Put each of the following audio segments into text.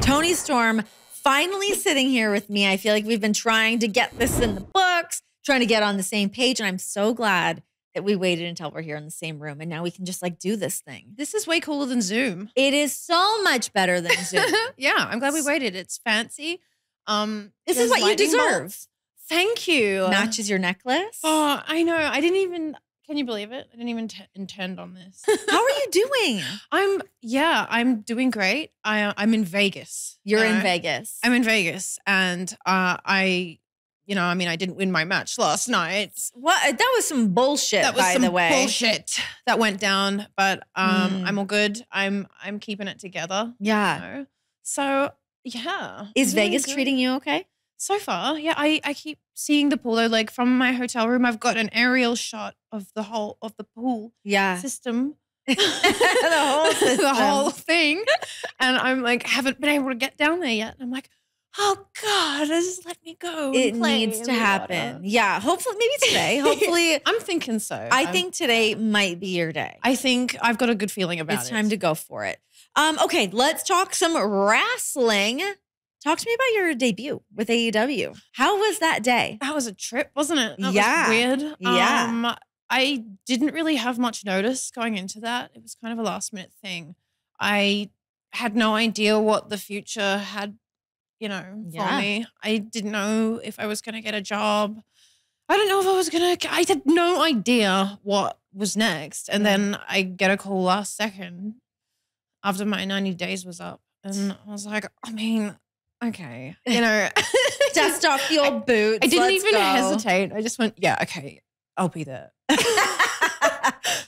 Toni Storm finally sitting here with me. I feel like we've been trying to get this in the books, trying to get on the same page. And I'm so glad that we waited until we're here in the same room and now we can just like do this thing. This is way cooler than Zoom. It is so much better than Zoom. yeah, I'm glad we waited. It's fancy. Um, this is what you deserve. bolts. Thank you. Matches your necklace. Oh, I know. I didn't even. Can you believe it? I didn't even t- intend on this. How are you doing? I'm. Yeah, I'm doing great. I I'm in Vegas. You're in Uh, Vegas. I'm in Vegas, and uh, I, you know, I mean, I didn't win my match last night. what? That was some bullshit, That was by some the way. bullshit that went down, but um, Mm. I'm all good. I'm I'm keeping it together. Yeah. you know? So yeah, Is Vegas good. treating you okay? So far, yeah, I, I keep seeing the pool though. Like from my hotel room, I've got an aerial shot of the whole of the pool Yeah. system. the whole system. the whole thing. And I'm like, haven't been able to get down there yet. And I'm like, oh God, just let me go. It needs to happen. water." Yeah. Hopefully, maybe today. Hopefully, I'm thinking so. I think today might be your day. I think I've got a good feeling about it's it. It's time to go for it. Um, okay, let's talk some wrestling. Talk to me about your debut with AEW. How was that day? That was a trip, wasn't it? That Yeah. was weird. Yeah. Um, I didn't really have much notice going into that. It was kind of a last minute thing. I had no idea what the future had, you know, for Yeah. me. I didn't know if I was going to get a job. I don't know if I was going to, I had no idea what was next. And Yeah. then I get a call last second after my 90 days was up. And I was like, I mean, okay, you know. Dust off your boots. I didn't even go. hesitate. I just went, yeah, okay, I'll be there.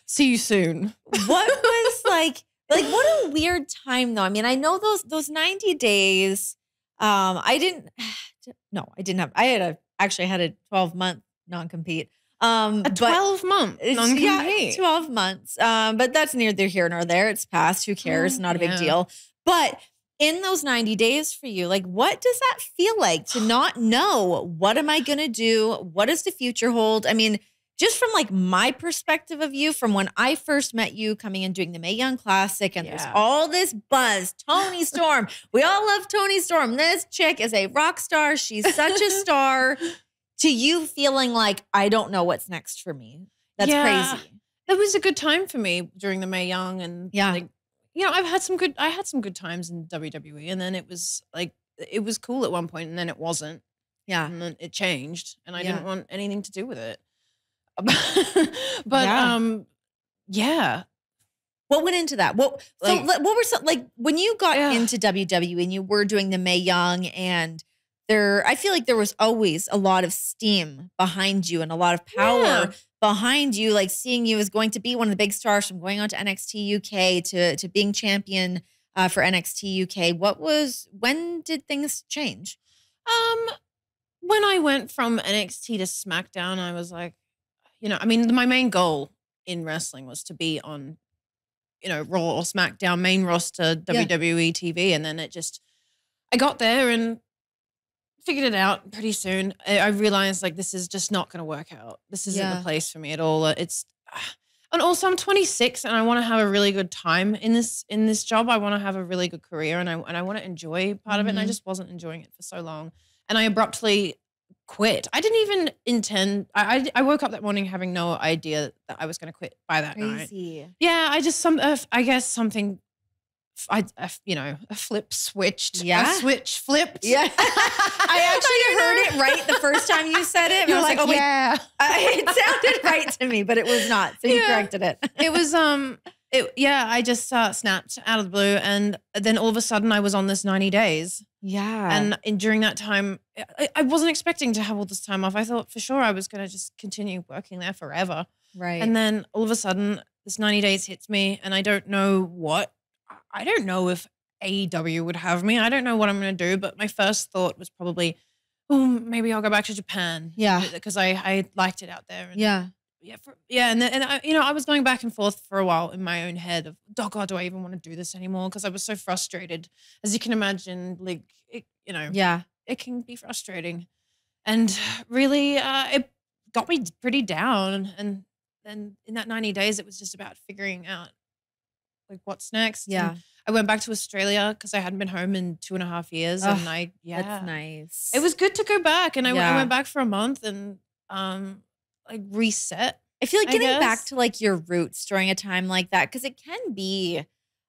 See you soon. what was like like what a weird time though i mean i know those those 90 days um i didn't no i didn't have i had a actually had a 12 month non-compete um A but 12 month non-compete. yeah 12 months um but that's neither here nor there it's past who cares Oh, not a big deal but in those 90 days for you like what does that feel like to not know what am i going to do what does the future hold i mean just from like my perspective of you from when I first met you coming and doing the Mae Young Classic and there's all this buzz, Toni Storm. we all love Toni Storm. This chick is a rock star. She's such a star. to you feeling like I don't know what's next for me. That's Yeah. crazy. It was a good time for me during the Mae Young and Yeah. like, you know, I've had some good I had some good times in WWE and then it was like it was cool at one point and then it wasn't. Yeah. And then it changed and I Yeah. didn't want anything to do with it. but Yeah. um yeah. What went into that? What so Like- like, what were some like when you got Yeah. into WWE and you were doing the Mae Young and there I feel like there was always a lot of steam behind you and a lot of power Yeah. Behind you, like seeing you as going to be one of the big stars from going on to NXT UK to to being champion uh, for NXT UK. What was when did things change? Um, when I went from NXT to SmackDown, I was like, you know, I mean, my main goal in wrestling was to be on, you know, Raw or SmackDown, main roster, WWE TV, and then it just, I got there and figured it out pretty soon. I, I realized like this is just not going to work out. This isn't Yeah. the place for me at all. It's. And also, I'm 26, and I want to have a really good time in this in this job. I want to have a really good career, and I and I want to enjoy part of it. And I Mhm. just wasn't enjoying it for so long and I abruptly quit. I didn't even intend. I I, I woke up that morning having no idea that I was going to quit by that night. Yeah, I just some. Uh, I guess something. I, I you know a flip switched. Yeah. a switch flipped. Yeah. I actually heard it right the first time you said it. You I was like, oh, wait, yeah. Uh, it sounded right to me, but it was not. So you Yeah. corrected it. it was um. It, yeah, I just uh, snapped out of the blue, and then all of a sudden I was on this ninety days, Yeah. and in, during that time, I, I wasn't expecting to have all this time off. I thought for sure I was going to just continue working there forever. right. And then all of a sudden, this 90 days hits me, and I don't know what. I don't know if AEW would have me. I don't know what I'm going to do. But my first thought was probably, oh, maybe I'll go back to Japan. Yeah. Because I, I liked it out there. And yeah. Yeah. For, yeah. And, then, and I, you know, I was going back and forth for a while in my own head of, oh, God, do I even want to do this anymore? Because I was so frustrated. As you can imagine, like, it, you know, Yeah. it can be frustrating. And really, uh, it got me pretty down. And then in that 90 days, it was just about figuring out like what's next. And Yeah. I went back to Australia because I hadn't been home in two and a half years, Ugh, and I yeah, That's nice. it was good to go back, and I, went- I went back for a month and um like reset. I feel like getting back to like your roots during a time like that because it can be,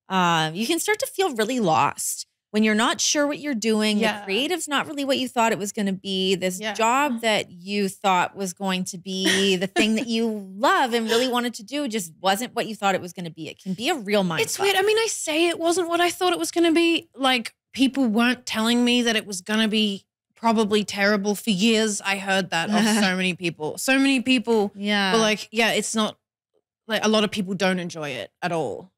um, you can start to feel really lost when you're not sure what you're doing. Yeah. The creative's not really what you thought it was going to be. This Yeah. job that you thought was going to be the thing that you love and really wanted to do just wasn't what you thought it was going to be. It can be a real mind. It's fuck. weird. I mean, I say it wasn't what I thought it was going to be. Like people weren't telling me that it was going to be probably terrible for years. I heard that of so many people. So many people Yeah. were like, "Yeah, it's not." Like a lot of people don't enjoy it at all,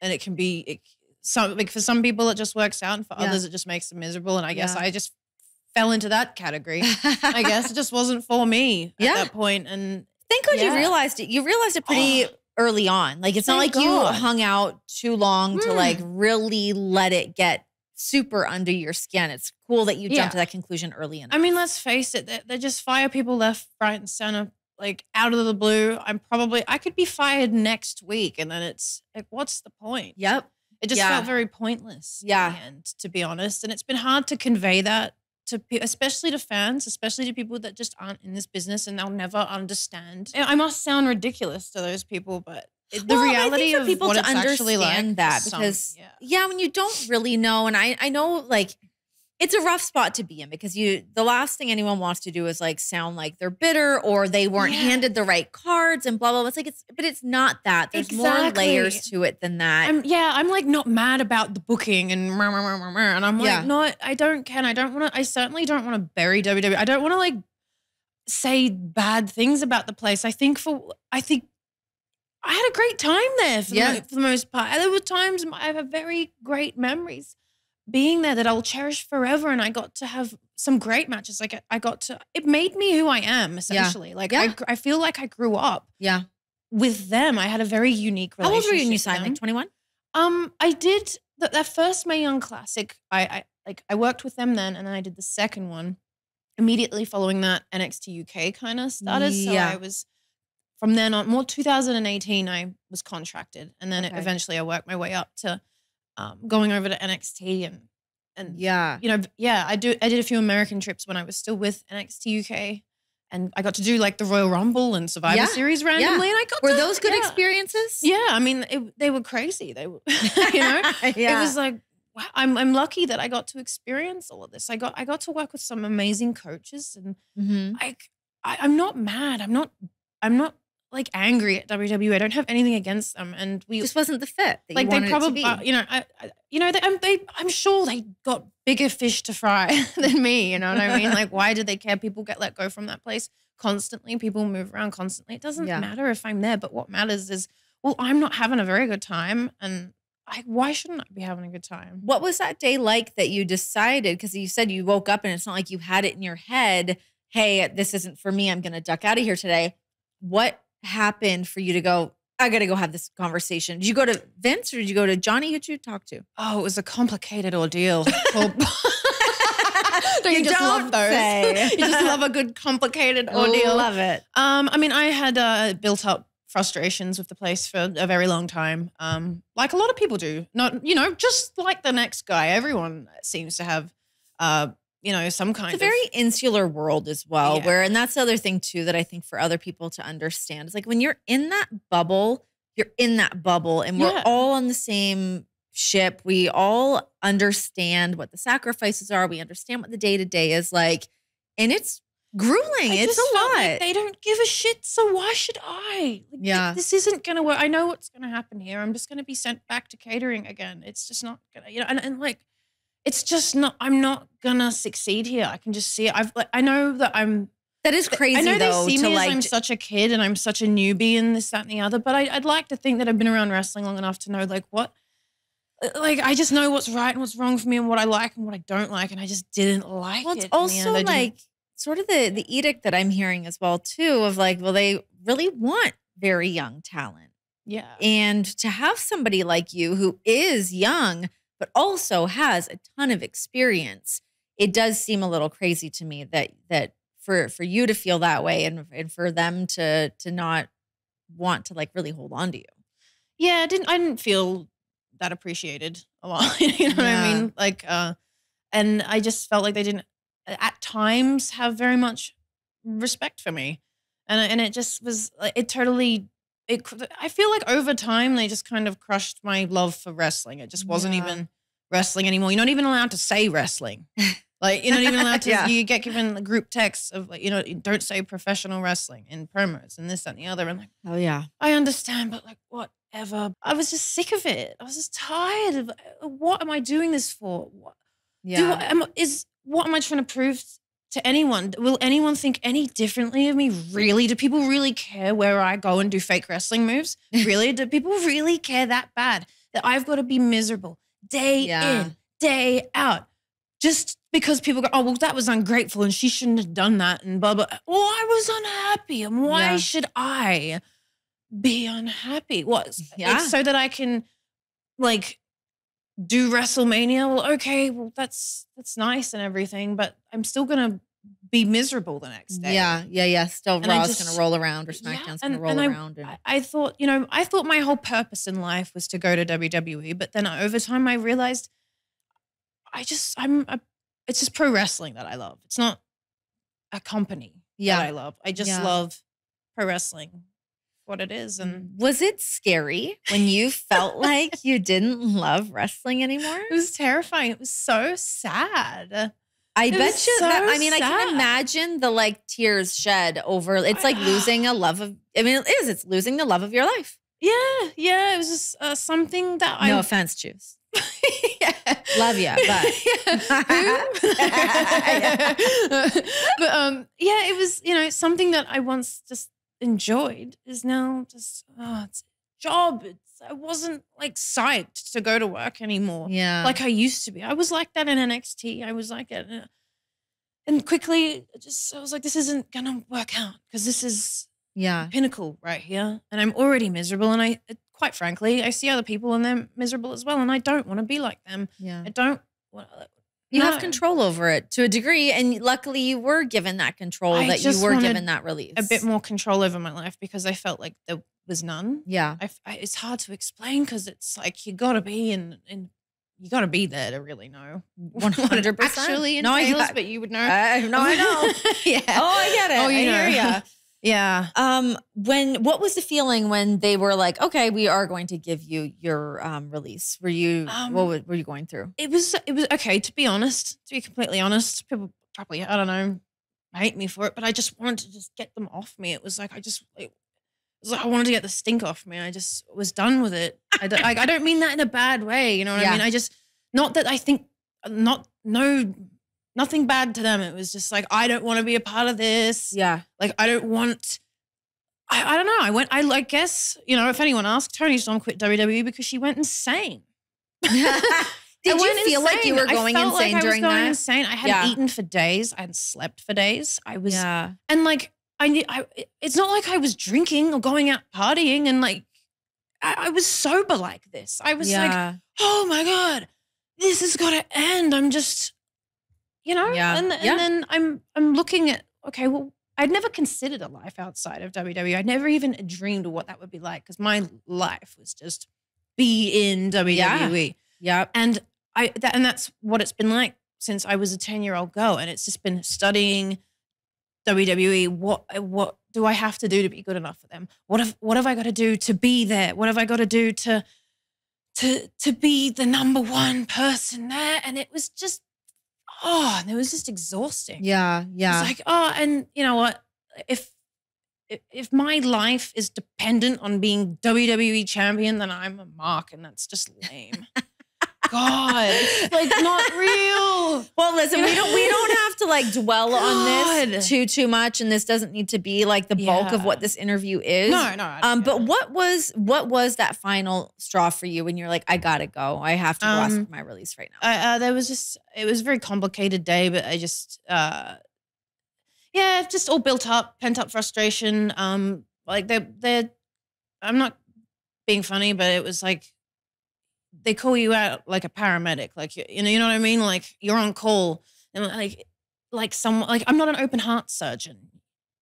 and it can be it, some like for some people it just works out, and for Yeah. others it just makes them miserable. And I guess Yeah. I just fell into that category. I guess it just wasn't for me Yeah. at that point. And Thank God you realized it. You realized it pretty early on. Like it's not Thank like you hung out too long to Mm. like really let it get super under your skin. It's cool that you jumped Yeah. to that conclusion early enough. I mean, let's face it, they, they just fire people left, right, and center, like out of the blue. I'm probably, I could be fired next week. And then it's like, what's the point? yep. It just Yeah. felt very pointless. Yeah. In the end, to be honest. And it's been hard to convey that to, pe- especially to fans, especially to people that just aren't in this business and they'll never understand. I must sound ridiculous to those people, but the Well, reality for of people what to it's actually like understand that is some- because yeah. yeah, when you don't really know, and I I know like it's a rough spot to be in because you the last thing anyone wants to do is like sound like they're bitter or they weren't Yeah. handed the right cards and blah blah. blah. It's like it's but it's not that. There's more layers to it than that. I'm yeah, I'm like not mad about the booking and rah, rah, rah, rah, and I'm like Yeah. no, I don't can I don't want to I certainly don't want to bury WWE. I don't want to like say bad things about the place. I think for I think I had a great time there for, Yeah. the, for the most part. There were times I have very great memories being there that I'll cherish forever. And I got to have some great matches. Like I- I got to, it made me who I am essentially. Like I, Yeah. gr- I feel like I grew up yeah. with them. I had a very unique How old relationship. were you when you signed? Like 21? Um, I did the, that first Mae Young Classic. I, I like I worked with them then, and then I did the second one immediately following that. NXT UK kind of started, yeah. so Yeah. I was from then on. More 2018, I was contracted, and then Okay. eventually I worked my way up to um, going over to NXT and and Yeah. you know yeah I do I did a few American trips when I was still with NXT UK. And I got to do like the Royal Rumble and Survivor Yeah. Series randomly, and I got Were to- those good yeah. experiences? Yeah, I mean, it, they were crazy. They were, you know, yeah. it was like wow, I'm I'm lucky that I got to experience all of this. I got I got to work with some amazing coaches, and Mhm. I, I I'm not mad. I'm not I'm not like angry at WWE. I don't have anything against them, and we just wasn't the fit that like you they wanted it to probably uh, you know I, I you know they, I'm they I'm sure they got bigger fish to fry than me. You know what I mean? Like why did they care? People get let go from that place constantly. People move around constantly. It doesn't Yeah. matter if I'm there, but what matters is well I'm not having a very good time, and I why shouldn't I be having a good time? What was that day like that you decided? Because you said you woke up and it's not like you had it in your head, hey, this isn't for me. I'm going to duck out of here today. What happened for you to go, I got to go have this conversation? Did you go to Vince or did you go to Johnny? Who'd you talk to? Oh, it was a complicated ordeal. Don't you, You just don't love those? you just love a good complicated ordeal. Love it. Um, I mean, I had uh, built up frustrations with the place for a very long time, um, like a lot of people do. Not, you know, just like the next guy. Everyone seems to have, uh, you know, some kind It's a of very insular world as well, Yeah. where, and that's the other thing too that I think for other people to understand is like when you're in that bubble, you're in that bubble and we're Yeah. all on the same ship. We all understand what the sacrifices are. We understand what the day to day is like. And it's grueling. I it's a lot. like they don't give a shit. So why should I? Like, Yeah. this isn't gonna work. I know what's gonna happen here. I'm just gonna be sent back to catering again. It's just not gonna, you know. And, and like, it's just not. I'm not gonna succeed here. I can just see it. I've like, I know that I'm. that is crazy I know though they see me like as I'm such a kid and I'm such a newbie and this, that, and the other. But I, I'd like to think that I've been around wrestling long enough to know like what. Like I just know what's right and what's wrong for me and what I like and what I don't like, and I just didn't like well, it's the also. Like sort of the the edict that I'm hearing as well too of like, well, they really want very young talent. yeah, And to have somebody like you who is young, but also has a ton of experience, it does seem a little crazy to me that that for for you to feel that way and, and for them to to not want to like really hold on to you. Yeah, I didn't I didn't feel that appreciated a lot. you know what I mean? Like, uh, and I just felt like they didn't at times have very much respect for me, and and it just was like it totally. It, I feel like over time they just kind of crushed my love for wrestling. It just wasn't Yeah. even wrestling anymore. You're not even allowed to say wrestling. Like you're not even allowed to. Yeah. You get given the group texts of like you know don't say professional wrestling in promos and this that, and the other. And like Oh yeah. I understand, but like whatever. I was just sick of it. I was just tired of uh, what am I doing this for? What, do Yeah. I- am, is what am I trying to prove to anyone? Will anyone think any differently of me? Really? Do people really care where I go and do fake wrestling moves? Really? do people really care that bad that I've got to be miserable day Yeah. in, day out? Just because people go, oh, well, that was ungrateful and she shouldn't have done that and blah, blah. Well, I was unhappy. And why Yeah. should I be unhappy? What? Yeah. It's so that I can like do WrestleMania. Well, okay, well, that's that's nice and everything, but I'm still gonna be miserable the next day. Yeah, yeah, yeah. Still And Raw's just- gonna roll around or Yeah, SmackDown's and- gonna roll and I- around. And, I, thought, you know, I thought my whole purpose in life was to go to WWE, but then over time I realized I just I'm it's just pro wrestling that I love. It's not a company yeah. that I love. I just Yeah. love pro wrestling, what it is, and was it scary when you felt like you didn't love wrestling anymore? it was terrifying. It was so sad. I It bet you that so I mean I can imagine the like tears shed over it's like losing a love of I mean it is it's losing the love of your life. Yeah, yeah. It was just uh, something that No I offense, choose. yeah. Love ya, Yeah. but um, yeah, it was you know something that I once just enjoyed is now just oh, it's a job. It's I wasn't like psyched to go to work anymore Yeah. like I used to be. I was like that in NXT. I was like it, uh, and quickly just I was like, this isn't gonna work out because this is yeah. pinnacle right here, and I'm already miserable. And I, quite frankly, I see other people and they're miserable as well, and I don't want to be like them. Yeah. I don't. want You no. have control over it to a degree and luckily you were given that control I that you were given that release. a bit more control over my life because I felt like there was none. Yeah. I, I- it's hard to explain because it's like you got to be in, in you got to be there to really know 100%. actually No, I but you would know. I no, I know. yeah. Oh, I get oh, it. Oh, I you hear know. Yeah. Um, when what was the feeling when they were like, okay, we are going to give you your um release? Were you Um, what were, were you going through? It was it was okay to be honest. To be completely honest, people probably I don't know hate me for it, but I just wanted to just get them off me. It was like I just it was like I wanted to get the stink off me. I just was done with it. I don't, like, I don't mean that in a bad way. You know what Yeah. I mean? I just not that I think not no nothing bad to them. It was just like I don't want to be a part of this. Yeah. Like I don't want. I, I don't know. I went. I like guess you know if anyone asked, Toni Storm quit WWE because she went insane. Did I you feel like you insane. were going I felt insane like during I was going that? Insane. I hadn't Yeah. eaten for days. I hadn't slept for days. I was, yeah. and like I, knew- I, it's not like I was drinking or going out partying, and like I, I was sober like this. I was like, oh my god, this has got to end. I'm just, you know, Yeah. and and Yeah. then I'm I'm looking at okay, well. I'd never considered a life outside of WWE. I'd never even dreamed of what that would be like because my life was just be in WWE Yeah. Yep. and I that, and that's what it's been like since I was a ten year old girl, and it's just been studying WWE. What uh, what do I have to do to be good enough for them? What have what have I got to do to be there? What have I got to do to to to be the number one person there? And it was just oh, and it was just exhausting. Yeah. Yeah. It's like, oh, and you know what? If if- if my life is dependent on being WWE champion, then I'm a mark, and that's just lame. God, it's like not real. Well, listen, we don't we don't have to like dwell on this too too much, and this doesn't need to be like the bulk of what this interview is. No, no. Um, but what was what was that final straw for you when you're like, I gotta go, I have to go ask Um, for my release right now? I, uh, there was just it was a very complicated day, but I just uh yeah, just all built up, pent up frustration. Um like they're they're I'm not being funny, but it was like they call you out like a paramedic, like you you know, you know what I mean? Like you're on call and like like someone like I'm not an open heart surgeon,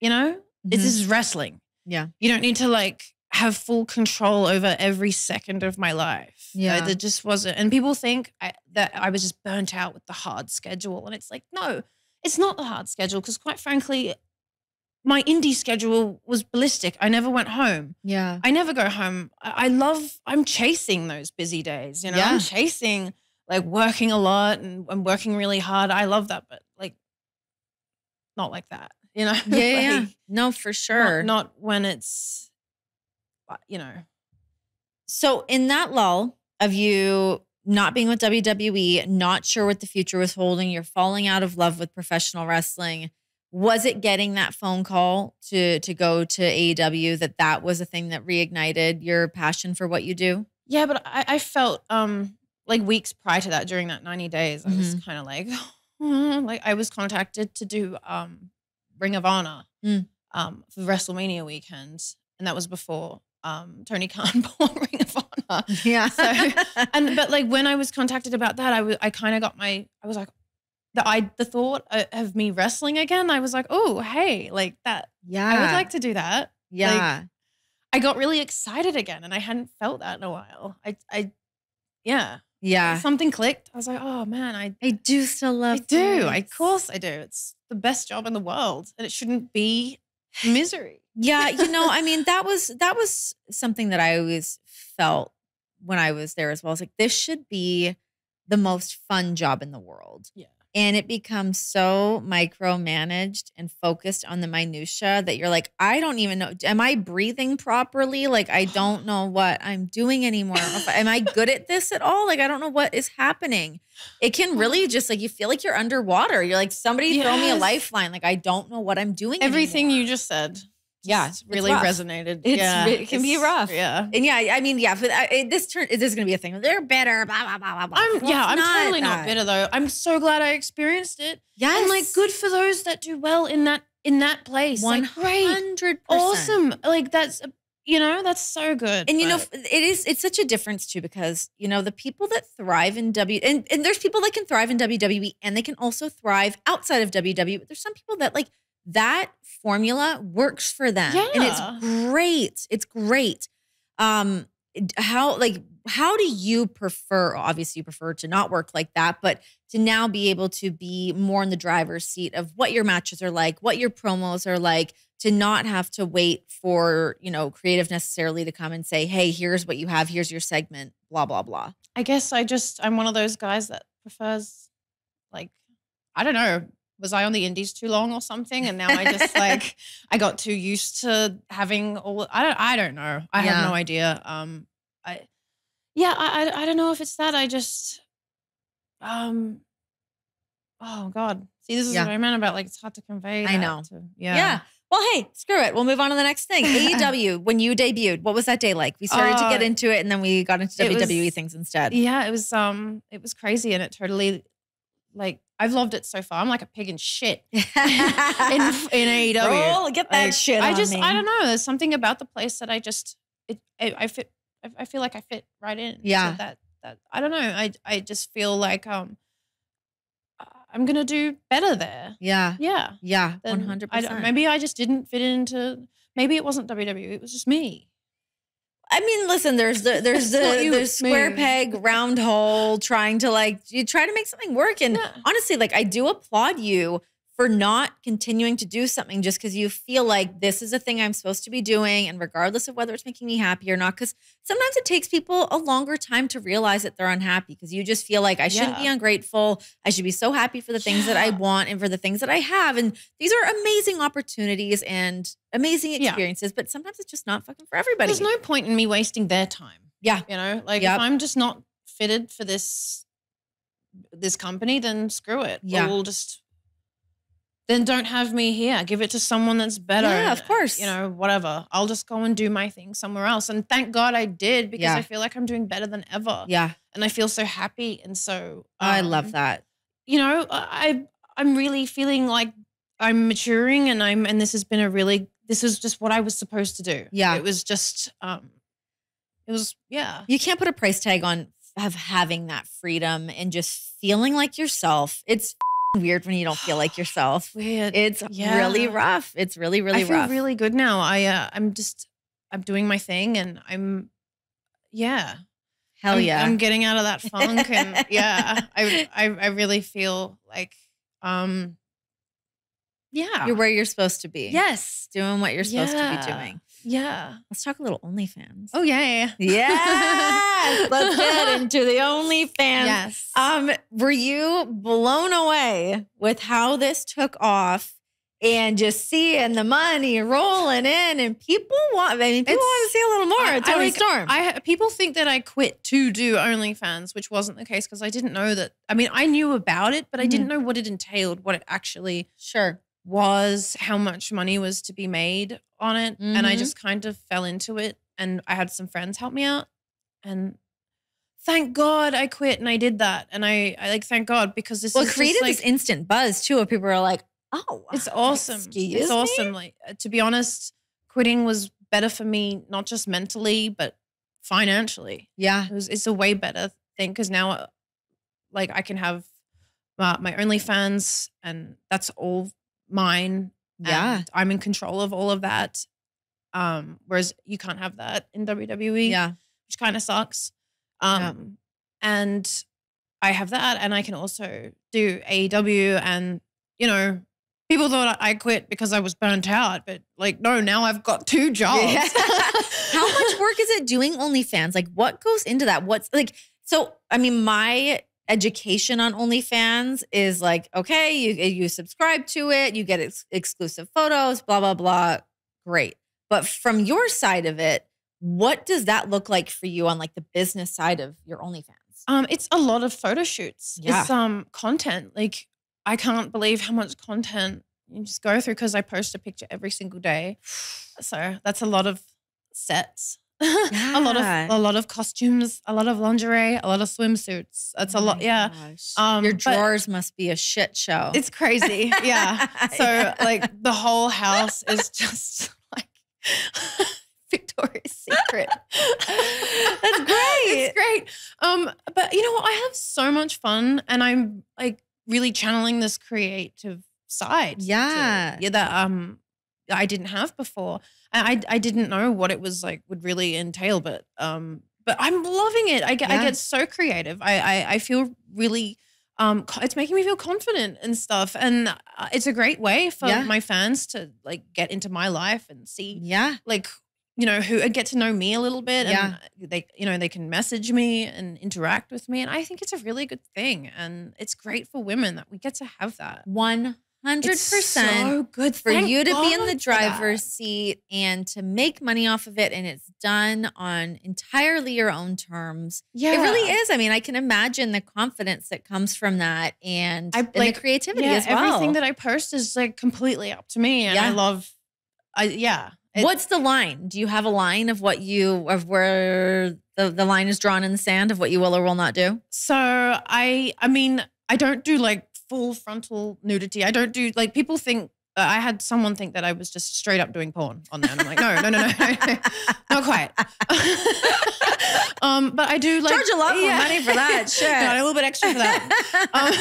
you know? This Mhm. is wrestling. Yeah. You don't need to like have full control over every second of my life. Yeah. there just wasn't. And people think I, that I was just burnt out with the hard schedule, and it's like, no, it's not the hard schedule because, quite frankly, my indie schedule was ballistic. I never went home. Yeah. I never go home. I, love. I'm chasing those busy days. You know, Yeah. I'm chasing like working a lot and, and working really hard. I love that, but like, not like that. You know, Yeah. yeah, yeah. No, for sure. Not, when it's, uh, you know, So in that lull of you not being with WWE, not sure what the future was holding, you're falling out of love with professional wrestling. Was it getting that phone call to to go to AEW that that was a thing that reignited your passion for what you do? yeah. But I, I felt um like weeks prior to that, during that 90 days, I was Mhm. kind of like, like I was contacted to do um Ring of Honor Mm. um for WrestleMania weekend, and that was before um Tony Khan bought Ring of Honor. Yeah. So- and but like when I was contacted about that, I was I kind of got my I was like the I the thought uh, of me wrestling again. I was like, oh hey, like that. yeah. I would like to do that. yeah. I got really excited again, and I hadn't felt that in a while. I I yeah yeah. something clicked. I was like, oh man, I I do still love I do. I, of course I do. It's the best job in the world, and it shouldn't be misery. Yeah, you know, I mean, that was that was something that I always felt when I was there as well. It's like this should be the most fun job in the world. Yeah. And it becomes so micromanaged and focused on the minutia that you're like, I don't even know. Am I breathing properly? Like, I don't know what I'm doing anymore. Am I good at this at all? Like, I don't know what is happening. It can really just like you feel like you're underwater. You're like, somebody throw me a lifeline. Like, I don't know what I'm doing. Everything anymore. you just said, Yeah, it's really rough. resonated. It's yeah, it can be rough. Yeah. And yeah, I mean, yeah, but I, it, this turn this is gonna be a thing. They're better. Blah blah blah blah blah. I'm Well, yeah, I'm totally that. not bitter though. I'm so glad I experienced it. Yes, And like good for those that do well in that in that place. one Like, Awesome. Like that's uh, you know, that's so good. And you know, it is it's such a difference too because you know the people that thrive in W and, and there's people that can thrive in WWE and they can also thrive outside of WWE. But there's some people that like that formula works for them, and it's great. It's great. Um, how like how do you prefer? Obviously, you prefer to not work like that, but to now be able to be more in the driver's seat of what your matches are like, what your promos are like, to not have to wait for, you know, creative necessarily to come and say, hey, here's what you have, here's your segment, blah, blah, blah. I guess I just I'm one of those guys that prefers like I don't know. Was I on the indies too long or something? And now I just like I got too used to having all I don't I don't know. I Yeah. have no idea. Um I yeah, I, I I don't know if it's that. I just um oh God. See, this is Yeah. what I meant about like it's hard to convey. I know. to- Yeah. yeah. Well, hey, screw it. We'll move on to the next thing. AEW, when you debuted, what was that day like? We started to get Uh, into it and then we got into it was- WWE things instead. Yeah, it was um it was crazy and it totally like I've loved it so far. I'm like a pig in shit in in AEW. Roll, get that Like, shit I on just me. I don't know. There's something about the place that I just it I, I fit. I, I feel like I fit right in. Yeah. that that I don't know. I I just feel like um I'm gonna do better there. Yeah. Yeah. Yeah. 100%. Maybe I just didn't fit into. Maybe it wasn't WWE. It was just me. I mean, listen, there's the there's the you, there's square peg, round hole, trying to like you try to make something work. And Yeah. honestly, like I do applaud you for not continuing to do something just because you feel like this is a thing I'm supposed to be doing, and regardless of whether it's making me happy or not. Because sometimes it takes people a longer time to realize that they're unhappy because you just feel like I shouldn't be ungrateful. I should be so happy for the things that I want and for the things that I have. And these are amazing opportunities and amazing Yeah. experiences, but sometimes it's just not fucking for everybody. There's no point in me wasting their time. Yeah. You know, like Yep. if I'm just not fitted for this this company, then screw it. Yeah. We'll just then don't have me here. Give it to someone that's better. Yeah, of course. You know, whatever. I'll just go and do my thing somewhere else. And thank God I did because Yeah. I feel like I'm doing better than ever. Yeah. And I feel so happy and so I um, love that. You know, I I'm really feeling like I'm maturing and I'm and this has been a really this is just what I was supposed to do. Yeah. It was just um it was yeah. You can't put a price tag on of having that freedom and just feeling like yourself. It's weird when you don't feel like yourself. Weird. It's Yeah. really rough. It's really, really I feel rough. really good now. I uh, I'm just I'm doing my thing and I'm yeah. Hell I'm, yeah. I'm getting out of that funk and yeah, I, I I really feel like um yeah. you're where you're supposed to be. yes. Doing what you're supposed to be doing. Yeah. Let's talk a little OnlyFans. Oh yeah. Yes. Let's get into the OnlyFans. Yes. Um, were you blown away with how this took off and just seeing the money rolling in and people want I mean people It's- want to see a little more. I- I Toni like- Storm. I people think that I quit to do OnlyFans, which wasn't the case because I didn't know that. I mean, I knew about it, but I didn't know what it entailed, what it actually sure. Was, how much money was to be made on it, and I Mhm. just kind of fell into it. And I had some friends help me out, and thank God I quit and I did that. And I, I like thank God because this Well, is created like, this instant buzz too, where people are like, "Oh, It's awesome. It's me? awesome. Like uh, to be honest, quitting was better for me, not just mentally, but financially. Yeah, It was, it's a way better thing because now, uh, like, I can have uh, my OnlyFans, and that's all mine. yeah, I'm in control of all of that. Um, whereas you can't have that in WWE, yeah. which kind of sucks. Yeah. Um, and I have that, and I can also do AEW, and you know, people thought I quit because I was burnt out, but like, no, now I've got two jobs. Yeah. How much work is it doing OnlyFans? Like, what goes into that? What's like, so, I mean, my education on OnlyFans is like, okay, you, you subscribe to it, you get ex- exclusive photos, blah, blah, blah. Great. But from your side of it, what does that look like for you on like the business side of your OnlyFans? Um, it's a lot of photo shoots. Yeah. It's um content. Like I can't believe how much content you just go through because I post a picture every single day. So that's a lot of sets. a lot of a lot of costumes, a lot of lingerie, a lot of swimsuits. That's a Oh lot. Yeah. Um, your drawers must be a shit show. It's crazy. Yeah. So Yeah. like the whole house is just like Victoria's Secret. That's great. It's great. Um, but you know what? I have so much fun and I'm like really channeling this creative side. to- Yeah. yeah, that um I didn't have before. I I didn't know what it was like would really entail, but um but I'm loving it. I get I get so creative. I I, I feel really um it's making me feel confident and stuff and uh, it's a great way for Yeah. my fans to like get into my life and see yeah. like you know who get to know me a little bit Yeah. and they you know they can message me and interact with me and i think it's a really good thing and it's great for women that we get to have that One hundred percent. so good. for Thank you to be in the driver's seat and to make money off of it and it's done on entirely your own terms. Yeah. it really is. I mean i can imagine the confidence that comes from that and, I, and like, the creativity yeah, as well. everything that i post is like completely up to me and i love i yeah it- what's the line? Do you have a line of what you of where the, the line is drawn in the sand of what you will or will not do? So I, I mean, I don't do like full frontal nudity. I don't do like people think. Uh, I had someone think that I was just straight up doing porn on there, and I'm like, no, no, no, no, no, not quite. um, but I do like Charge a lot more money for that, shit. Got a little bit extra for that. Um,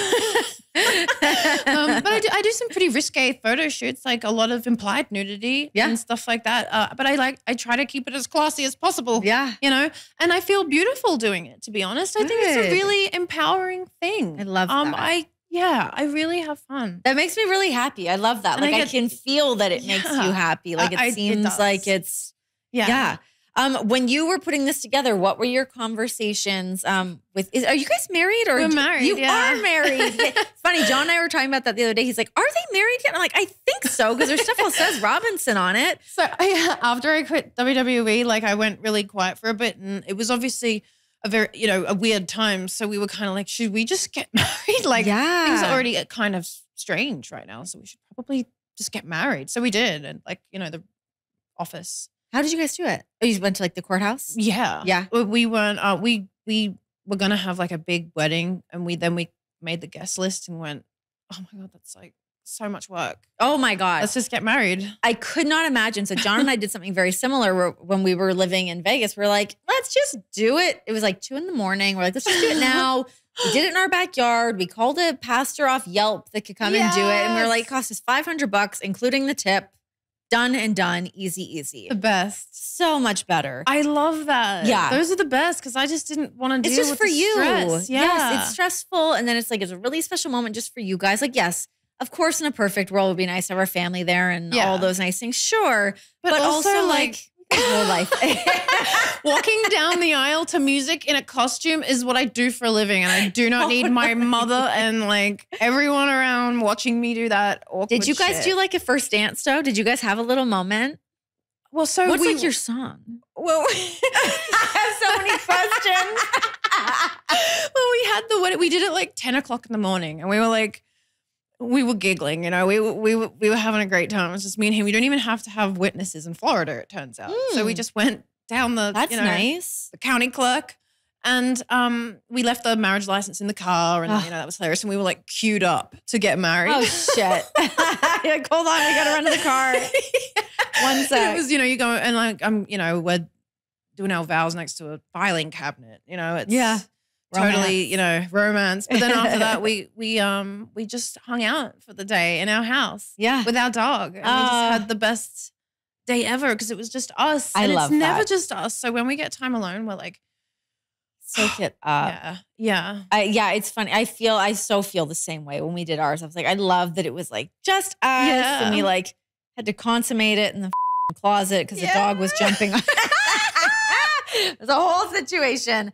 um, but I do, I do some pretty risque photo shoots, like a lot of implied nudity Yeah. and stuff like that. Uh, but I like I try to keep it as classy as possible yeah you know and i feel beautiful doing it to be honest i think it's a really empowering thing I love um that. i yeah i really have fun That makes me really happy. I love that. And like I, get- can feel that it makes you happy. Like it I- seems does. like it's yeah. Yeah. Um, when you were putting this together, what were your conversations um with is, are you guys married or We're married, You yeah. are married. Funny, Jon and I were talking about that the other day. He's like, Are they married yet? I'm like, I think so, because there's stuff that says Robinson on it. so I, after i quit wwe like i went really quiet for a bit and it was obviously a very you know a weird time so we were kind of like should we just get married like yeah. things are already kind of strange right now so we should probably just get married so we did and like you know the office How did you guys do it? Oh, you went to like the courthouse? Yeah. Yeah. We- We weren't uh we we were gonna have like a big wedding and we then we made the guest list and went, Oh my god, that's like so much work. Oh my God. Let's just get married. I could not imagine. So Jon and I did something very similar when we were living in Vegas. We're like, let's just do it. It was like two in the morning. We're like, let's just do it now. we did it in our backyard. We called a pastor off Yelp that could come and do it. And we are like, it cost us 500 bucks, including the tip. done and done, easy, easy. The best. So much better. I love that. Yeah. Those are the best because I just didn't want to deal it's just with for you. stress. Yeah. Yes, it's stressful. And then it's like it's a really special moment just for you guys. Like, yes, of course, in a perfect world, it would be nice to have our family there and Yeah. all those nice things. Sure. but, But, also, also, like like, whole life. walking down the aisle to music in a costume is what I do for a living. And I do not Oh, need my mother and like everyone around watching me do that Did you guys shit. do like a first dance though? Did you guys have a little moment? Well, so What's we, like your song? well, I have so many questions. well, we had the wedding. We did it like ten o'clock in the morning, and we were like, we were giggling. You know, we were- we we were having a great time. It was just me and him. We don't even have to have witnesses in Florida. It turns out. So we Mm. just went down the That's you know, nice. the county clerk. And um, we left the marriage license in the car, and Ugh. you know that was hilarious. And we were like queued up to get married. Oh shit! like, hold on, we gotta run to the car. One And sec. It was, you know, you go and like I'm, you know, we're doing our vows next to a filing cabinet. You know, it's Yeah. Totally, you know, romance. But then after that, we we um we just hung out for the day in our house Yeah. with our dog, and we Ah. just had the best day ever because it was just us. I and love it's never that. just us. So when we get time alone, we're like, Soak it up. yeah, yeah, I, yeah, it's funny. I feel I so feel the same way when we did ours. I was like, I love that it was like just us, Yeah. and we like had to consummate it in the closet because Yeah. the dog was jumping. on was a whole situation.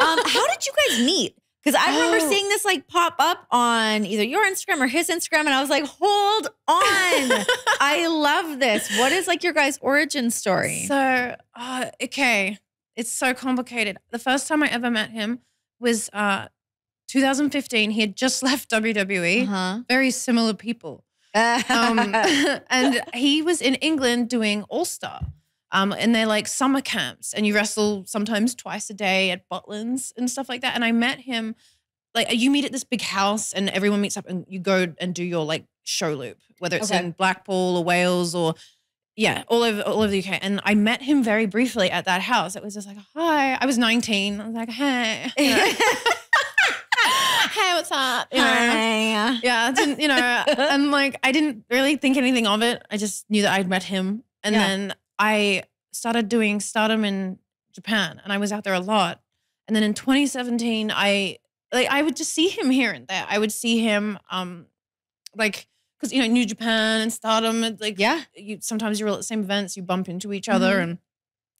Um, how did you guys meet? Because I remember Oh. seeing this like pop up on either your Instagram or his Instagram, and I was like, hold on. I love this. What is like your guys' origin story? So, uh, okay, it's so complicated. The first time I ever met him was uh, 2015. He had just left WWE. uh-huh. Very similar people. Um, and he was in England doing All Star. Um, and they're like summer camps, and you wrestle sometimes twice a day at Butlins and stuff like that. And I met him, like you meet at this big house, and everyone meets up, and you go and do your like show loop, whether it's Okay. in Blackpool or Wales or yeah, all over all over the UK. And I met him very briefly at that house. It was just like, hi. I was 19. I was like, hey. You know, hey, what's up? You know? Hi. Yeah, didn't, you know, and like I didn't really think anything of it. I just knew that I'd met him. And Yeah. then I started doing stardom in Japan and I was out there a lot. And then in 2017, I like I would just see him here and there. I would see him um like because you know, New Japan and stardom, it's like Yeah. you sometimes you're all at the same events, you bump into each other Mhm. and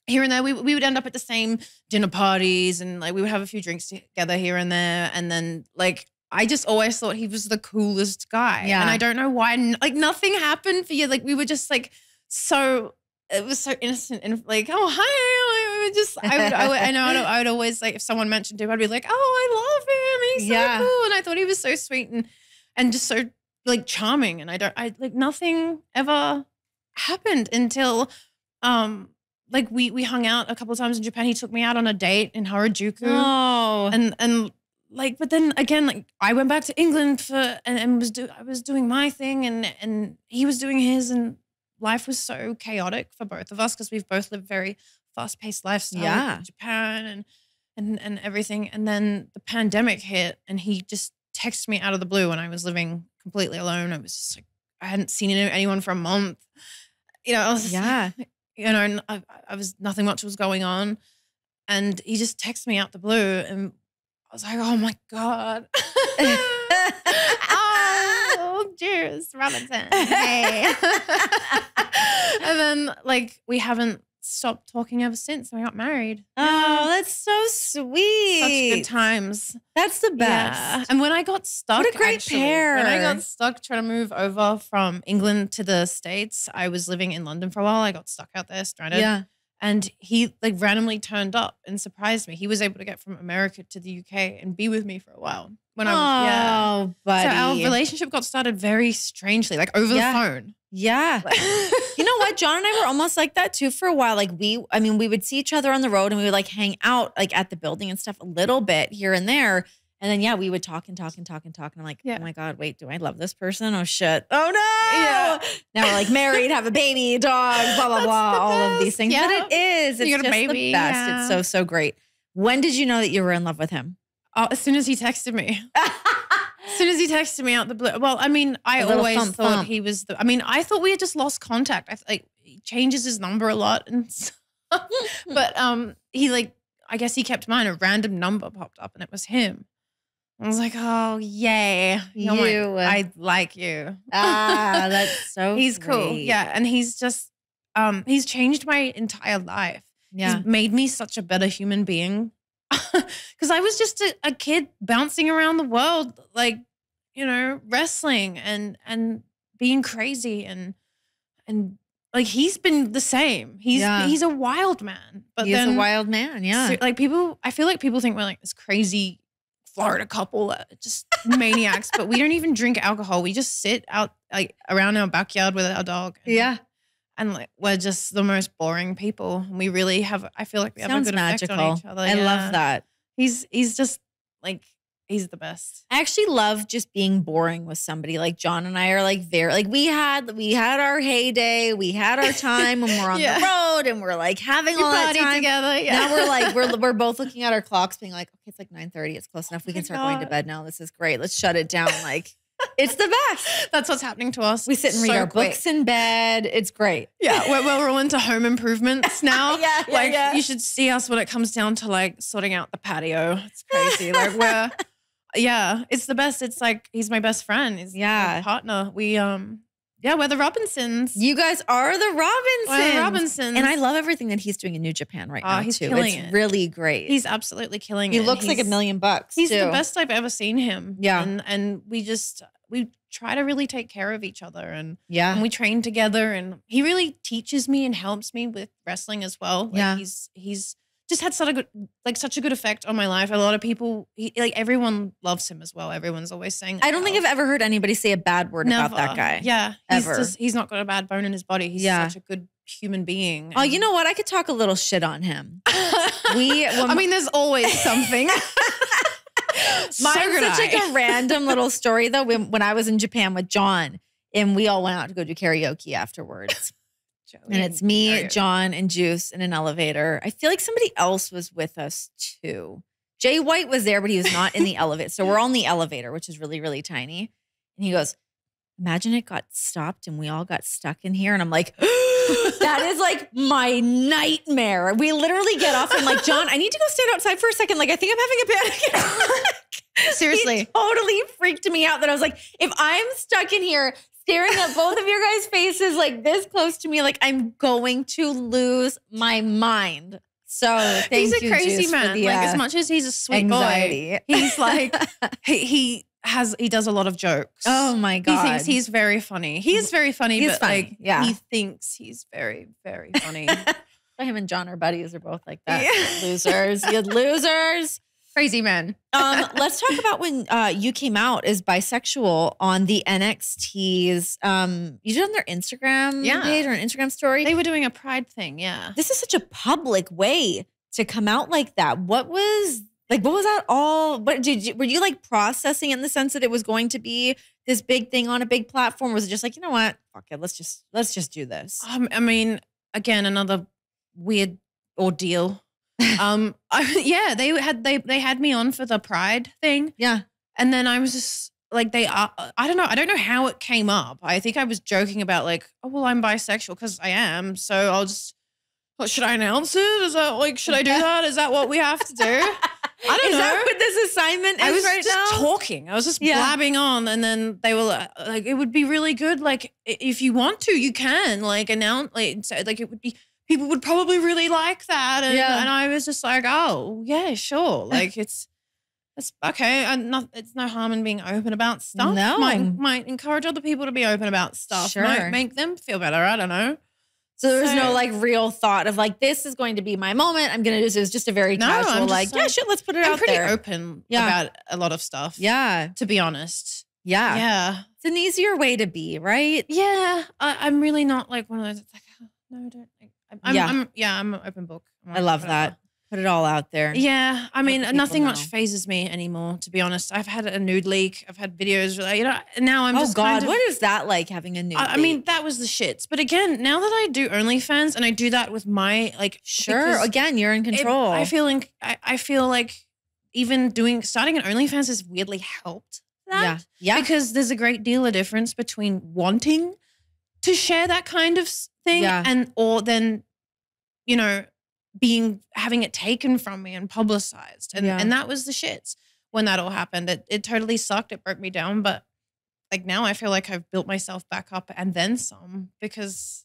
here and there we, we would end up at the same dinner parties and like we would have a few drinks together here and there and then like I just always thought he was the coolest guy. Yeah. And I don't know why like nothing happened for you. Like we were just like so it was so innocent and like, oh hi. Like, would just I would I, would, I know I would, I would always like if someone mentioned him, I'd be like, oh I love him. He's so Yeah. cool. And I thought he was so sweet and and just so like charming. And I don't I like nothing ever happened until um like we we hung out a couple of times in Japan. He took me out on a date in Harajuku. Oh. And and like but then again like I went back to England for and, and was do I was doing my thing and and he was doing his and life was so chaotic for both of us because we've both lived very fast-paced lifestyle uh, in Yeah. Japan and and and everything and then the pandemic hit and he just texted me out of the blue when I was living completely alone I was just like I hadn't seen anyone for a month you know I was yeah. you know, I, I was nothing much was going on, and he just texted me out the blue, and I was like, oh my god, cheers, Robinson, hey, and then like we haven't stopped talking ever since, and we got married. Oh, that's so sweet. Such good times. That's the Yeah. best. And when I got stuck, what a great actually, When I got stuck trying to move over from England to the States, I was living in London for a while. I got stuck out there, stranded. Yeah. And he like randomly turned up and surprised me. He was able to get from America to the UK and be with me for a while when I was yeah. Oh, buddy. So our relationship got started very strangely, like over Yeah. the phone. yeah. You know what? Jon and I were almost like that too for a while. Like we, I mean, we would see each other on the road and we would like hang out like at the building and stuff a little bit here and there. And then yeah, we would talk and talk and talk and talk. And I'm like, Yeah. oh my God, wait, do I love this person? Oh shit. Oh no. Yeah. Now we're like married, have a baby, dog, blah, blah, blah, all of these things. Yeah. But it is. It's You got a just baby, the best. yeah. It's so, so great. When did you know that you were in love with him? Oh, as soon as he texted me. As soon as he texted me out the blue, well, I mean, I always thump, thought thump. he was the. I mean, I thought we had just lost contact. I th- like he changes his number a lot, and stuff. but um, he like I guess he kept mine. A random number popped up, and it was him. I was like, oh yay, like, You. I like you. ah, that's so. he's cool. Yeah, and he's just um, he's changed my entire life. yeah. He's made me such a better human being. Because I was just a, a kid bouncing around the world, like, you know, wrestling and and being crazy and and like he's been the same. He's Yeah. he's a wild man. But He's a wild man. Yeah. so- like people I feel like people think we're like this crazy Florida couple, uh, just maniacs, but we don't even drink alcohol. We just sit out like around our backyard with our dog. yeah. And like we're just the most boring people. We really have. I feel like we have a good magical. effect on each other. I Yeah. love that. He's he's just like he's the best. I actually love just being boring with somebody. Like Jon and I are like very like we had we had our heyday, we had our time when we're on Yeah. the road and we're like having We all that time. together. Yeah. Now we're like we're we're both looking at our clocks, being like, okay, it's like nine thirty. It's close enough. We Oh can start going to bed now. This is great. Let's shut it down. Like it's the best. that's what's happening to us. We sit and read so our quick. books in bed. It's great. Yeah, we're, we're all into home improvements now. Yeah, yeah, like yeah. you should see us when it comes down to like sorting out the patio. It's crazy. like we're yeah, it's the best. It's like he's my best friend. He's Yeah. my partner. We um yeah, we're the Robinsons. You guys are the Robinsons. We're the Robinsons. And I love everything that he's doing in New Japan right Oh, now he's too. killing it's it. really great. He's absolutely killing he it. and looks like a million bucks. He's too. the best I've ever seen him. Yeah. And and we just we try to really take care of each other and, Yeah. and we train together and he really teaches me and helps me with wrestling as well. Like Yeah. he's he's just had such a good like such a good effect on my life. A lot of people he, like everyone loves him as well. Everyone's always saying I don't think I've ever heard anybody say a bad word about that guy. Yeah. He's Ever. just he's not got a bad bone in his body. He's Yeah. such a good human being. Oh, you know what? I could talk a little shit on him. We- I mean, there's always something. Mine's So such like a random little story though. When, when I was in Japan with Jon, and we all went out to go do karaoke afterwards. And it's me. Jon, and Juice in an elevator. I feel like somebody else was with us too. Jay White was there, but he was not in the elevator. So we're on the elevator, which is really, really tiny. And he goes, Imagine it got stopped and we all got stuck in here. And I'm like, That is like my nightmare. We literally get off and like, Jon, I need to go stand outside for a second. Like, I think I'm having a panic attack. Seriously. He totally freaked me out that I was like, if I'm stuck in here staring at both of your guys' faces like this close to me, like I'm going to lose my mind. So thank he's a you, crazy Juice, man. the, like uh, as much as he's a sweet anxiety. boy, he's like he, he has he does a lot of jokes. oh my god, he thinks he's very funny. He is very funny, He's but funny, like yeah. he thinks he's very very funny. him and Jon are buddies. Are both like that. Yeah. Losers, you losers. Crazy man. Um, let's talk about when uh, you came out as bisexual on the NXT's. Um, you did it on their Instagram Yeah. page or an Instagram story. They were doing a pride thing, yeah. this is such a public way to come out like that. What was like? What was that all? What did you? Were you like processing in the sense that it was going to be this big thing on a big platform? Was it just like you know what? Fuck it. Let's just let's just do this. Um, I mean, again, another weird ordeal. um, I, yeah, they had they they had me on for the pride thing, Yeah. and then I was just like, they are. I don't know. I don't know how it came up. I think I was joking about like, oh well, I'm bisexual because I am. So I'll just. What, should I announce it? Is that like, should I do that? Is that what we have to do? I don't is know. that what this assignment is I was right just now? talking. I was just Yeah. blabbing on, and then they were like, like, "It would be really good. Like, if you want to, you can like announce. Like, so, like it would be. People would probably really like that." And, Yeah. and I was just like, "Oh, yeah, sure. Like, it's it's okay. And not, it's no harm in being open about stuff. No. might might encourage other people to be open about stuff. Sure. Might make them feel better. I don't know. so there was no like real thought of like this is going to be my moment. I'm gonna do this. It was just a very No, I'm casual like, yeah, shit, let's put it I'm out pretty there. open Yeah. about a lot of stuff. Yeah, To be honest. yeah, yeah. It's an easier way to be, right? Yeah, I, I'm really not like one of those. It's like, oh, no, don't. Like, I'm, Yeah. I'm, yeah, I'm an open book. I love whatever. that. Put it all out there. Yeah, I mean, nothing much know. fazes me anymore. To be honest, I've had a nude leak. I've had videos. like, You know, now I'm oh just God, kind of- what is that like having a new? I, I mean, that was the shits. But again, now that I do OnlyFans and I do that with my like, sure. Again, you're in it- control. I feel in, I, I feel like even doing starting an OnlyFans has weirdly helped that yeah. Yeah. because there's a great deal of difference between wanting to share that kind of thing Yeah. and or then you know being having it taken from me and publicized and Yeah. and that was the shits when that all happened it it totally sucked it broke me down but like now I feel like I've built myself back up and then some because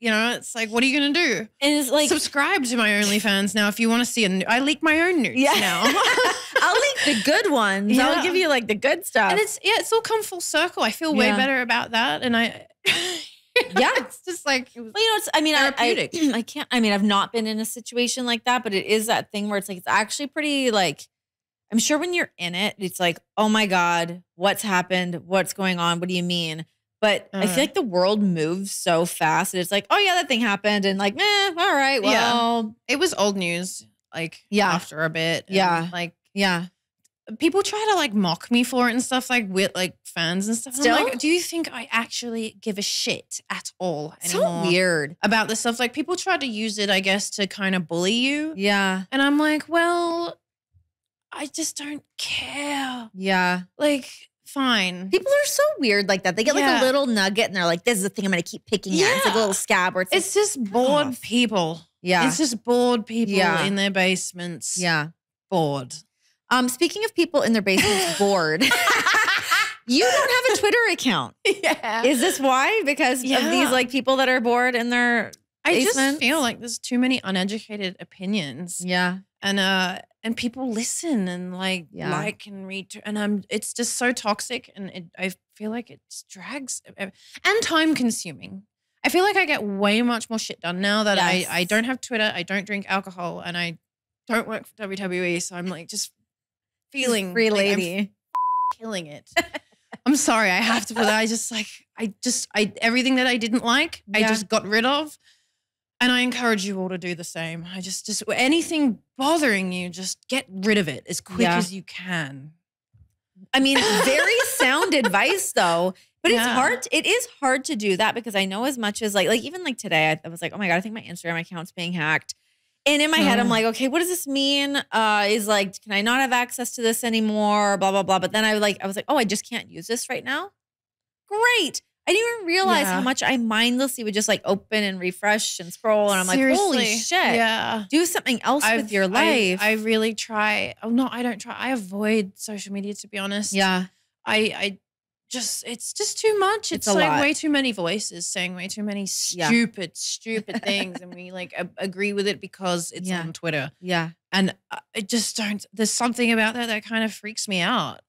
you know it's like what are you gonna do and it's like subscribe to my OnlyFans now if you want to see a I leak my own nudes Yeah. now I'll leak the good ones. Yeah. I'll give you like the good stuff. and it's yeah, it's all come full circle. I feel way Yeah. better about that, and I Yeah. it's just like it was. Well, you know, it's, I mean, I, I, I can't, I mean, I've not been in a situation like that, but it is that thing where it's like, it's actually pretty like, I'm sure when you're in it, it's like, oh my God, what's happened? What's going on? What do you mean? But I Uh. feel like the world moves so fast. that It's like, oh yeah, that thing happened. And like, eh, all right, Yeah. well, It was old news. Like Yeah. after a bit, Yeah. like yeah. People try to like mock me for it and stuff, like with like fans and stuff. And I'm Still? like, do you think I actually give a shit at all anymore So weird. about this stuff? Like people try to use it, I guess, to kind of bully you, Yeah. and I'm like, well, I just don't care. Yeah. Like, fine. People are so weird like that. They get like a little nugget and they're like, this is the thing I'm going to keep picking at. It's like a little scab where it's, It's just bored off. people. yeah. It's just bored people Yeah. in their basements. yeah. Bored. Um, speaking of people in their basements bored, you don't have a Twitter account. yeah. Is this why? Because of these like people that are bored in their I just feel like there's too many uneducated opinions. yeah, And uh and people listen and like Yeah. like and read and I'm it's just so toxic and it, I feel like it drags and time consuming. I feel like I get way much more shit done now that Yes. I I don't have Twitter, I don't drink alcohol, and I don't work for WWE. So I'm like just feeling free like I'm killing it. I'm sorry, I have to, but I just like I just I everything that I didn't like, I just got rid of. And I encourage you all to do the same. I just just anything bothering you, just get rid of it as quick Yeah. as you can. I mean, very sound advice though. But it's hard. It is hard to do that because I know as much as like, like even like today, I, I was like, oh my god, I think my Instagram account's being hacked. And in my head, I'm Oh. like, okay, what does this mean? Uh, is like, can I not have access to this anymore? Blah blah blah. But then I like, I was like, oh, I just can't use this right now. Great. I didn't even realize how much I mindlessly would just like open and refresh and scroll, and I'm like, holy shit! Yeah. Do something else with your I- life. I, really try. Oh no, I don't try. I avoid social media to be honest. yeah, I I just it's just too much. It's It's, like lot. way too many voices saying way too many Yeah. stupid, stupid things, and we like a- agree with it because it's Yeah. on Twitter. yeah, And I I just don't. There's something about that that kind of freaks me out.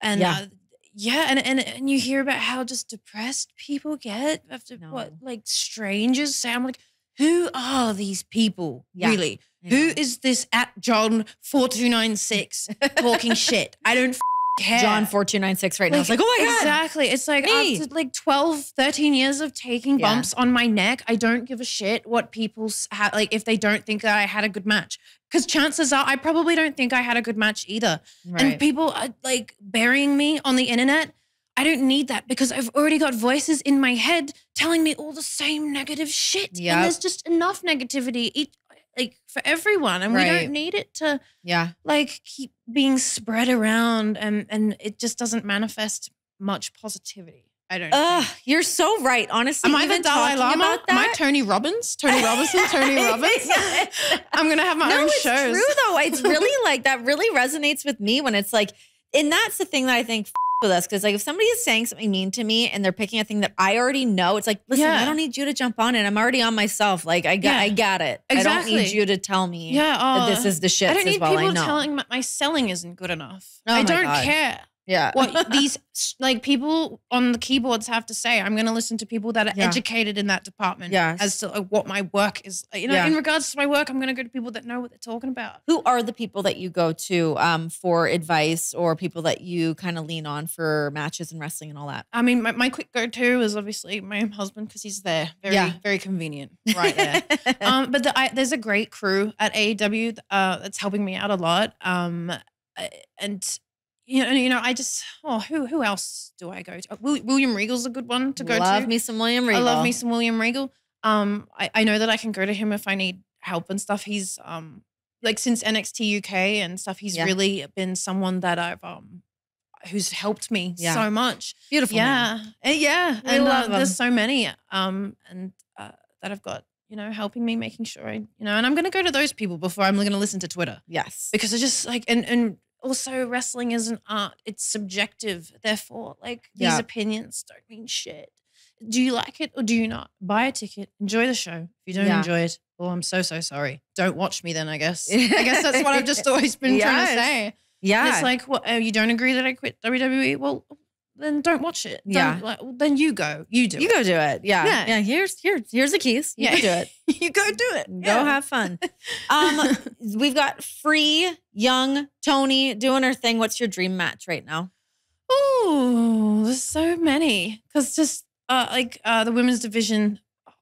And Yeah. uh, yeah, and, and and you hear about how just depressed people get after No. what like strangers say. I'm like, who are these people Yeah. really? Who this at John four two nine six talking shit? I don't f- care. John four two nine six right now? It's like, oh my god, Exactly. It's like Me. after like 12, 13 years of taking Yeah. bumps on my neck, I don't give a shit what people's ha- like if they don't think that I had a good match. Because chances are I probably don't think I had a good match either. Right. And people are like burying me on the internet. I don't need that because I've already got voices in my head telling me all the same negative shit. Yep. And there's just enough negativity each, like for everyone. And we don't need it to yeah, like keep being spread around and and it just doesn't manifest much positivity. I don't. Ugh, think. you're so right. Honestly, Am I the Dalai Lama? Am I Tony Robbins? Tony Robinson? Tony Robbins? I'm gonna have my no, own it's shows. true though. It's really like that. Really resonates with me when it's like, and that's the thing that I think with us because like if somebody is saying something mean to me and they're picking a thing that I already know, it's like, listen, I don't need you to jump on it. I'm already on myself. Like I got, Yeah. I got it. I don't need you to tell me Yeah. that Oh, this is the shit I don't need well. People telling my, my selling isn't good enough. Oh I don't God. care yeah. what these like people on the keyboards have to say. I'm going to listen to people that are Yeah. educated in that department. Yes. As to like, what my work is. You know, Yeah. in regards to my work, I'm going to go to people that know what they're talking about. Who are the people that you go to um, for advice or people that you kind of lean on for matches and wrestling and all that? I mean, my, my quick go to is obviously my husband because he's there. Very, Yeah. very convenient right there. um, but the, I, there's a great crew at AEW uh, that's helping me out a lot. Um, uh, and you know, you know, I just oh, who who else do I go to? Uh, William Regal's a good one to go Love to. Love me some William Regal. I love me some William Regal. Um, I, I know that I can go to him if I need help and stuff. He's um like since NXT UK and stuff. He's Yeah. really been someone that I've um who's helped me Yeah. so much. Beautiful. Yeah, Uh, yeah, We and love uh, there's so many, um, and uh, that I've got, you know, helping me, making sure I, you know, and I'm gonna go to those people before I'm gonna listen to Twitter Yes. because I just like, and and also wrestling is an art; it's subjective. Therefore, like these Yeah. opinions don't mean shit. Do you like it or do you not? Buy a ticket, enjoy the show. If you don't Yeah. enjoy it, oh, I'm so so sorry. Don't watch me then. I guess. I guess that's what I've just always been trying to Yes. say. And Yeah. it's like, what? Oh, you don't agree that I quit WWE? Well, then don't watch it. Don't- Yeah. like, then you go. You do. you it. go do it. Yeah. Yeah. Yeah. Here's here here's the keys. You Yeah. go do it. you go do it. Go have fun. Um, we've got free young Toni doing her thing. What's your dream match right now? Oh, there's so many. Because just uh, like uh, the women's division,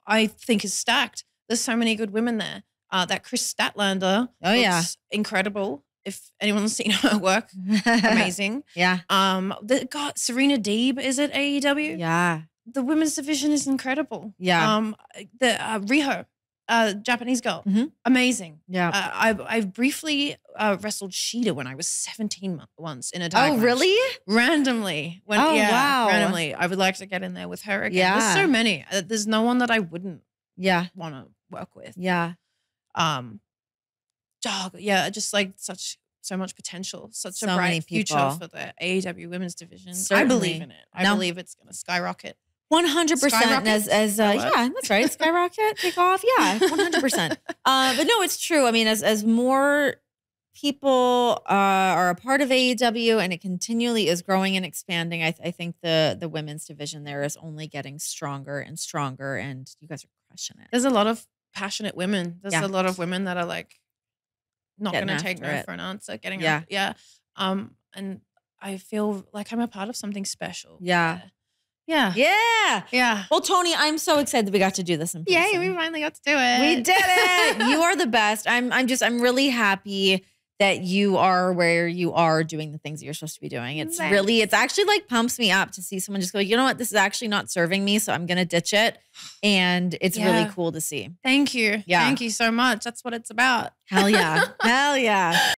I think is stacked. There's so many good women there. Uh, that Kris Statlander. Oh, yeah. incredible. If anyone's seen her work, amazing. yeah. um, the God, Serena Deeb is at AEW. Yeah. The women's division is incredible. Yeah. Um, the uh, Riho, uh, Japanese girl, Mhm. amazing. Yeah. Uh, I I briefly uh, wrestled Shida when I was 17 mo- once in a tag oh, match. really? Randomly. When, Oh, yeah, wow. Randomly. I would like to get in there with her again. Yeah. There's so many. Uh, there's no one that I wouldn't Yeah. want to work with. Yeah. Um, oh, yeah, just like such so much potential, such So a bright future for the AEW women's division. So I believe in it. I No. believe it's going to skyrocket. One hundred percent. As as uh, yeah, that's right. Skyrocket, take off. Yeah, one hundred percent. Uh, but no, it's true. I mean, as as more people uh, are a part of AEW and it continually is growing and expanding, I, I think the the women's division there is only getting stronger and stronger, and you guys are crushing it. There's a lot of passionate women. There's Yeah. a lot of women that are like not going to take no it. for an answer. Getting Yeah. after- yeah. Um, and I feel like I'm a part of something special. Yeah. Yeah. Yeah. Yeah. Well, Toni, I'm so excited that we got to do this in person. Yay, we finally got to do it. We did it. you are the best. I'm I'm just I'm really happy that you are where you are doing the things that you're supposed to be doing. It's really it's actually like pumps me up to see someone just go, "You know what? This is actually not serving me, so I'm going to ditch it." And it's really cool to see. Thank you. Yeah. Thank you so much. That's what it's about. Hell yeah. Hell yeah.